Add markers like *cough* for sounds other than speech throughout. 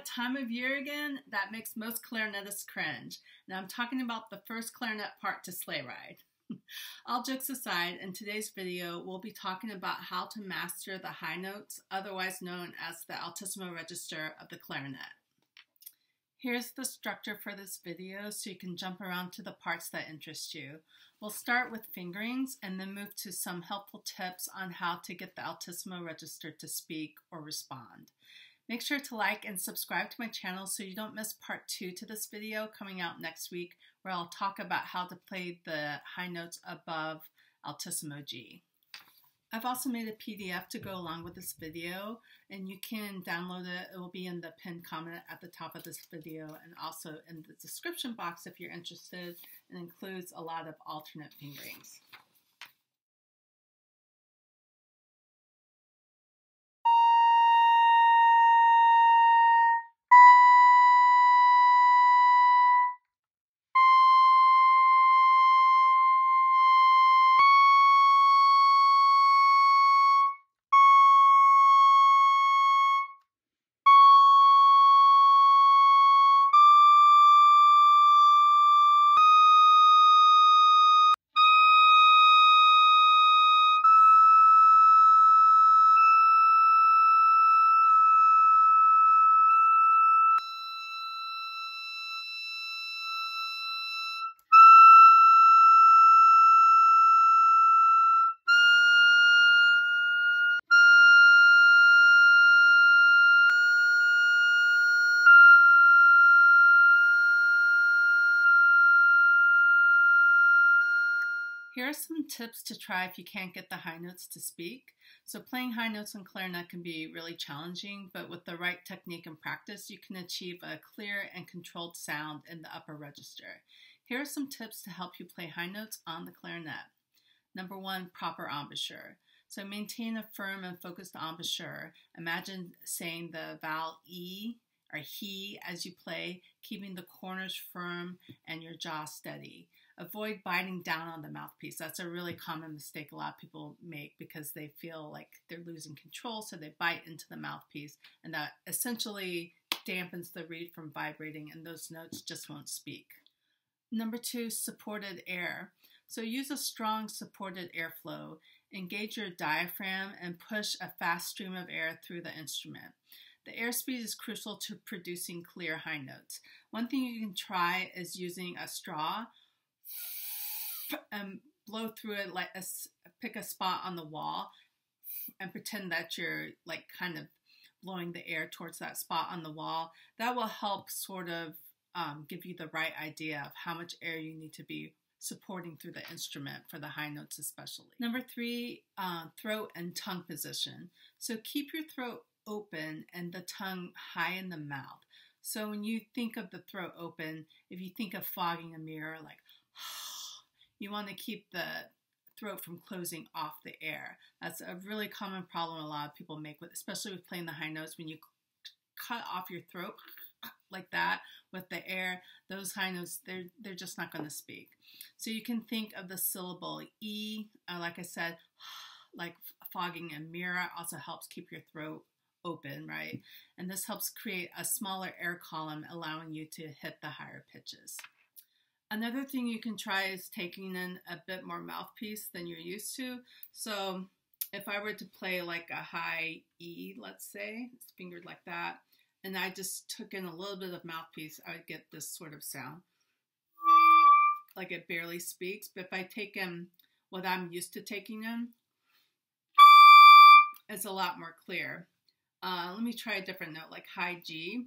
time of year again that makes most clarinetists cringe. Now I'm talking about the first clarinet part to Sleigh Ride. *laughs* All jokes aside, in today's video, we'll be talking about how to master the high notes, otherwise known as the altissimo register of the clarinet. Here's the structure for this video so you can jump around to the parts that interest you. We'll start with fingerings and then move to some helpful tips on how to get the altissimo register to speak or respond. Make sure to like and subscribe to my channel so you don't miss part two to this video coming out next week where I'll talk about how to play the high notes above altissimo G. I've also made a PDF to go along with this video and you can download it. It will be in the pinned comment at the top of this video and also in the description box if you're interested. It includes a lot of alternate fingerings. Here are some tips to try if you can't get the high notes to speak. So playing high notes on clarinet can be really challenging, but with the right technique and practice, you can achieve a clear and controlled sound in the upper register. Here are some tips to help you play high notes on the clarinet. Number one, proper embouchure. So maintain a firm and focused embouchure. Imagine saying the vowel E or he as you play, keeping the corners firm and your jaw steady avoid biting down on the mouthpiece. That's a really common mistake a lot of people make because they feel like they're losing control, so they bite into the mouthpiece, and that essentially dampens the reed from vibrating, and those notes just won't speak. Number two, supported air. So use a strong supported airflow. Engage your diaphragm and push a fast stream of air through the instrument. The airspeed is crucial to producing clear high notes. One thing you can try is using a straw and blow through it like a, pick a spot on the wall and pretend that you're like kind of blowing the air towards that spot on the wall. That will help sort of um, give you the right idea of how much air you need to be supporting through the instrument for the high notes especially. Number three, uh, throat and tongue position. So keep your throat open and the tongue high in the mouth. So when you think of the throat open, if you think of fogging a mirror, like *gasps* you want to keep the throat from closing off the air. That's a really common problem a lot of people make, with, especially with playing the high notes. When you cut off your throat *clears throat* like that with the air, those high notes, they're, they're just not going to speak. So you can think of the syllable E, uh, like I said, *sighs* like fogging a mirror also helps keep your throat open, right? And this helps create a smaller air column, allowing you to hit the higher pitches. Another thing you can try is taking in a bit more mouthpiece than you're used to. So if I were to play like a high E, let's say, it's fingered like that, and I just took in a little bit of mouthpiece, I would get this sort of sound. Like it barely speaks, but if I take in what I'm used to taking in, it's a lot more clear. Uh, let me try a different note, like high G.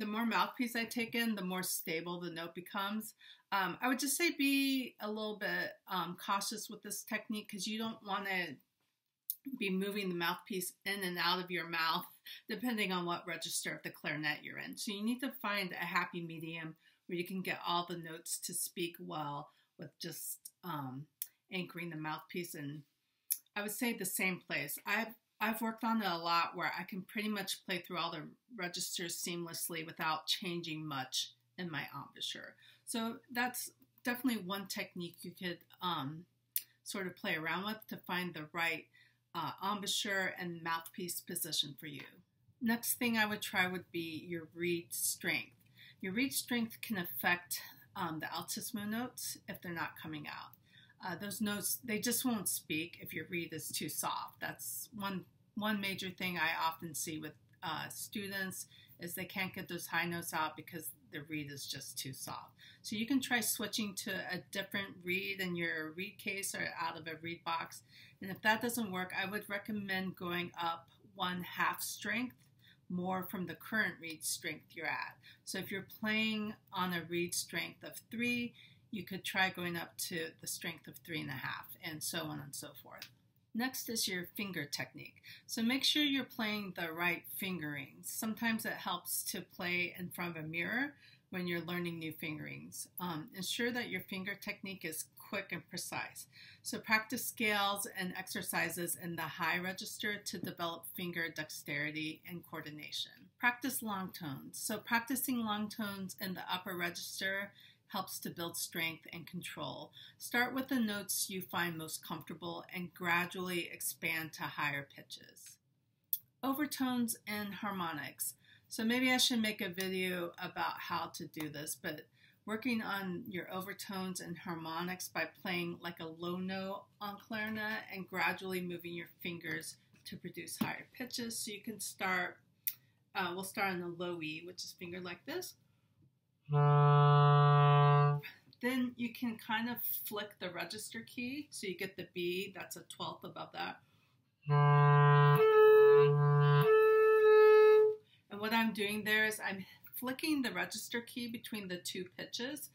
the more mouthpiece I take in, the more stable the note becomes. Um, I would just say be a little bit um, cautious with this technique because you don't want to be moving the mouthpiece in and out of your mouth depending on what register of the clarinet you're in. So you need to find a happy medium where you can get all the notes to speak well with just um, anchoring the mouthpiece and I would say the same place. I've I've worked on it a lot where I can pretty much play through all the registers seamlessly without changing much in my embouchure. So that's definitely one technique you could um, sort of play around with to find the right uh, embouchure and mouthpiece position for you. Next thing I would try would be your reed strength. Your reed strength can affect um, the altissimo notes if they're not coming out. Uh, those notes, they just won't speak if your reed is too soft. That's one, one major thing I often see with uh, students is they can't get those high notes out because the reed is just too soft. So you can try switching to a different reed in your reed case or out of a reed box. And if that doesn't work, I would recommend going up one half strength more from the current reed strength you're at. So if you're playing on a reed strength of three, you could try going up to the strength of three and a half, and so on and so forth. Next is your finger technique. So make sure you're playing the right fingerings. Sometimes it helps to play in front of a mirror when you're learning new fingerings. Um, ensure that your finger technique is quick and precise. So practice scales and exercises in the high register to develop finger dexterity and coordination. Practice long tones. So practicing long tones in the upper register helps to build strength and control. Start with the notes you find most comfortable and gradually expand to higher pitches. Overtones and harmonics. So maybe I should make a video about how to do this, but working on your overtones and harmonics by playing like a low note on clarinet and gradually moving your fingers to produce higher pitches. So you can start, uh, we'll start on the low E, which is fingered like this. Then you can kind of flick the register key so you get the B, that's a twelfth above that. And what I'm doing there is I'm flicking the register key between the two pitches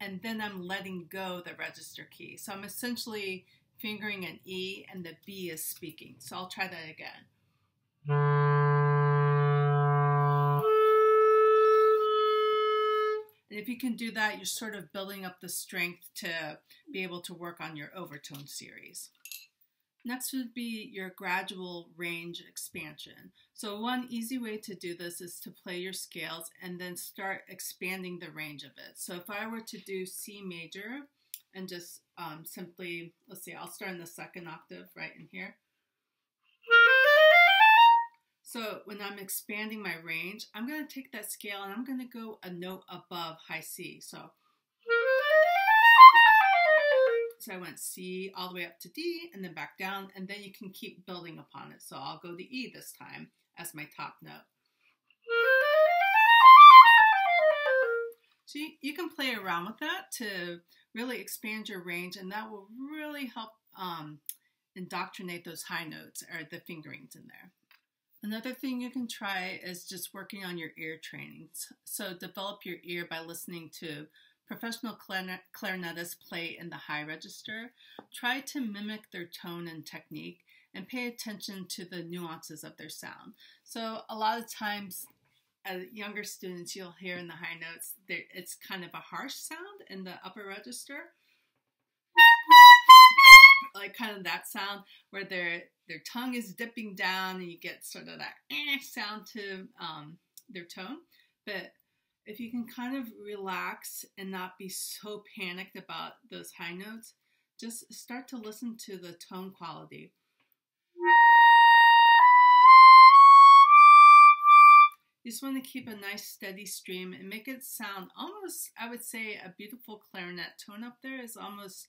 and then I'm letting go the register key. So I'm essentially fingering an E and the B is speaking. So I'll try that again. If you can do that, you're sort of building up the strength to be able to work on your overtone series. Next would be your gradual range expansion. So one easy way to do this is to play your scales and then start expanding the range of it. So if I were to do C major and just um, simply, let's see, I'll start in the second octave right in here. So when I'm expanding my range, I'm going to take that scale and I'm going to go a note above high C. So, so I went C all the way up to D and then back down, and then you can keep building upon it. So I'll go to E this time as my top note. So you, can play around with that to really expand your range, and that will really help um, indoctrinate those high notes or the fingerings in there. Another thing you can try is just working on your ear training. So develop your ear by listening to professional clarinet, clarinetists play in the high register. Try to mimic their tone and technique and pay attention to the nuances of their sound. So a lot of times as younger students, you'll hear in the high notes, it's kind of a harsh sound in the upper register like kind of that sound where their their tongue is dipping down and you get sort of that eh sound to um, their tone. But if you can kind of relax and not be so panicked about those high notes, just start to listen to the tone quality. You just want to keep a nice steady stream and make it sound almost, I would say, a beautiful clarinet tone up there is almost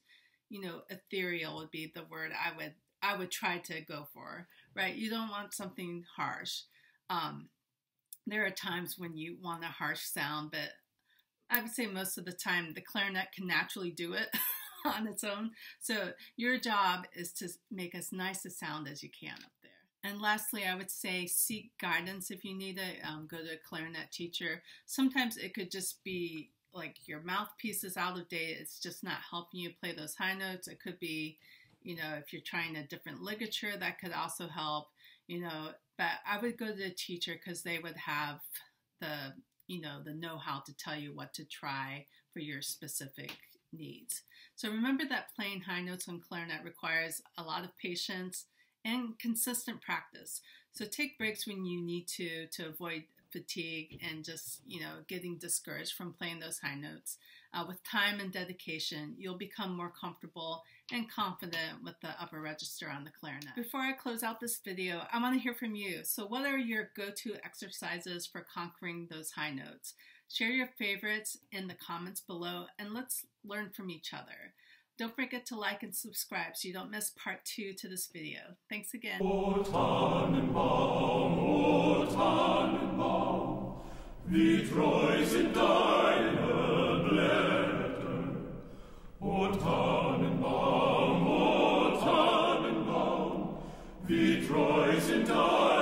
you know, ethereal would be the word I would I would try to go for, right? You don't want something harsh. Um, there are times when you want a harsh sound, but I would say most of the time the clarinet can naturally do it *laughs* on its own. So your job is to make as nice a sound as you can up there. And lastly, I would say seek guidance if you need it. Um, go to a clarinet teacher. Sometimes it could just be like your mouthpiece is out of date, it's just not helping you play those high notes. It could be, you know, if you're trying a different ligature, that could also help, you know. But I would go to the teacher because they would have the, you know, the know how to tell you what to try for your specific needs. So remember that playing high notes on clarinet requires a lot of patience and consistent practice. So take breaks when you need to to avoid fatigue and just you know getting discouraged from playing those high notes Uh, with time and dedication, you'll become more comfortable and confident with the upper register on the clarinet. Before I close out this video, I want to hear from you. So what are your go-to exercises for conquering those high notes? Share your favorites in the comments below and let's learn from each other. Don't forget to like and subscribe so you don't miss part two to this video. Thanks again. O Tannenbaum, o Tannenbaum, wie treu sind deine Blätter. O Tannenbaum, o Tannenbaum, wie treu sind deine